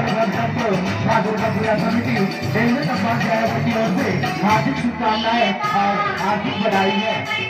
हैं दुर्गा पूजा समिति रेलवे संपर्क की ओर से हार्दिक शुभकामनाएँ और हार्दिक बधाई है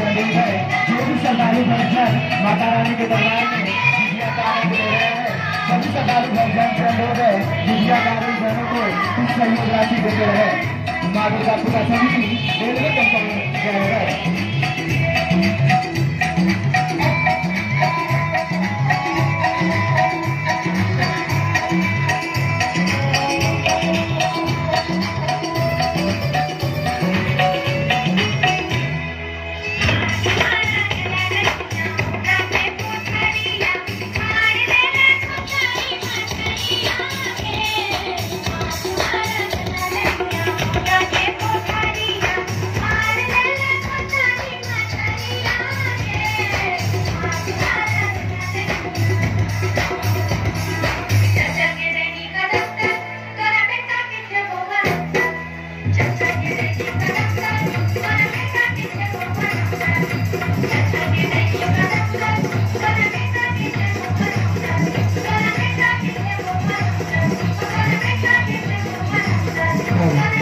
रही है। जो भी सरकारी फ़ंक्शन माता रानी के दरबार में सभी सरकारी फ़ंक्शन से लोग हैं विद्या बहनों को कुछ सहयोग राशि देते रहे माँ दुर्गा पूजा समिति railway company